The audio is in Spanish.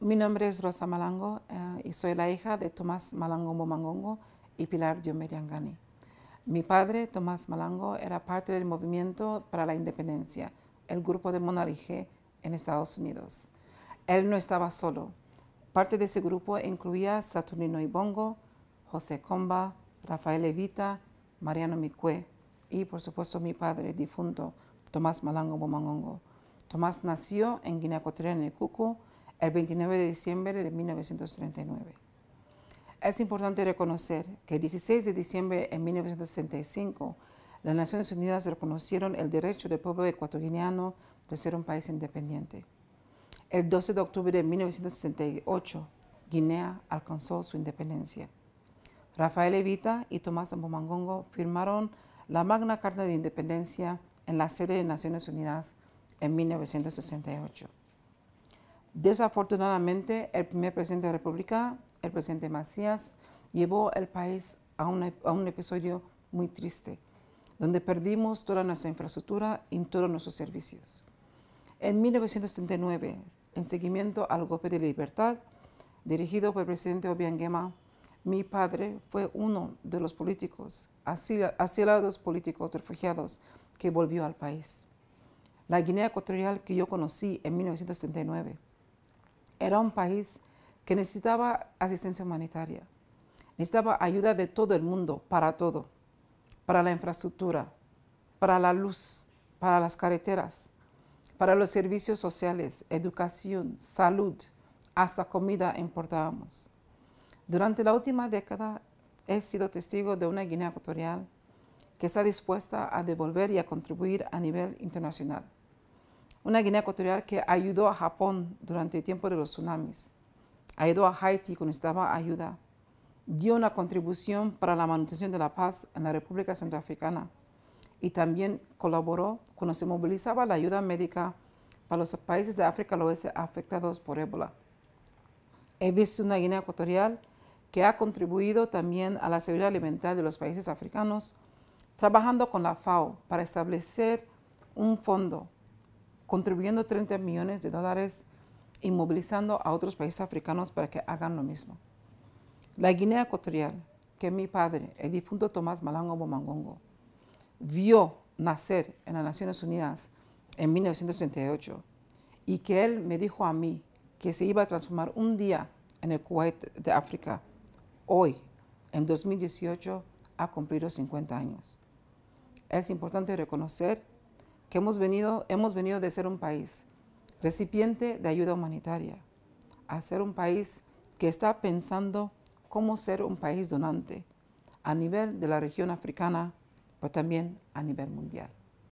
Mi nombre es Rosa Malango eh, y soy la hija de Tomás Malango Momangongo y Pilar Diomeriangani. Mi padre, Tomás Malango, era parte del movimiento para la independencia, el grupo de Monarije en Estados Unidos. Él no estaba solo. Parte de ese grupo incluía Saturnino Ibongo, José Comba, Rafael Evita, Mariano Micue y, por supuesto, mi padre difunto, Tomás Malango Momangongo. Tomás nació en Guinea Ecuatorial, en Cucu, el 29 de diciembre de 1939. Es importante reconocer que el 16 de diciembre de 1965, las Naciones Unidas reconocieron el derecho del pueblo ecuatoriano de ser un país independiente. El 12 de octubre de 1968, Guinea alcanzó su independencia. Rafael Evita y Tomás Momangongo firmaron la Magna Carta de Independencia en la sede de Naciones Unidas en 1968. Desafortunadamente, el primer presidente de la República, el presidente Macías, llevó el país a un episodio muy triste, donde perdimos toda nuestra infraestructura y todos nuestros servicios. En 1979, en seguimiento al golpe de libertad dirigido por el presidente Obiangema, mi padre fue uno de los políticos, asilados políticos refugiados que volvió al país. La Guinea Ecuatorial que yo conocí en 1979 era un país que necesitaba asistencia humanitaria, necesitaba ayuda de todo el mundo para todo, para la infraestructura, para la luz, para las carreteras, para los servicios sociales, educación, salud, hasta comida importábamos. Durante la última década he sido testigo de una Guinea Ecuatorial que está dispuesta a devolver y a contribuir a nivel internacional una Guinea Ecuatorial que ayudó a Japón durante el tiempo de los tsunamis, ayudó a Haití cuando necesitaba ayuda, dio una contribución para la manutención de la paz en la República Centroafricana. Y también colaboró cuando se movilizaba la ayuda médica para los países de África del Oeste afectados por ébola. He visto una Guinea Ecuatorial que ha contribuido también a la seguridad alimentaria de los países africanos, trabajando con la FAO para establecer un fondo contribuyendo 30 millones de dólares y movilizando a otros países africanos para que hagan lo mismo. La Guinea Ecuatorial, que mi padre, el difunto Tomás Malango Bomangongo, vio nacer en las Naciones Unidas en 1968 y que él me dijo a mí que se iba a transformar un día en el Kuwait de África, hoy, en 2018, ha cumplido 50 años. Es importante reconocer que hemos venido, hemos venido de ser un país recipiente de ayuda humanitaria a ser un país que está pensando cómo ser un país donante a nivel de la región africana, pero también a nivel mundial.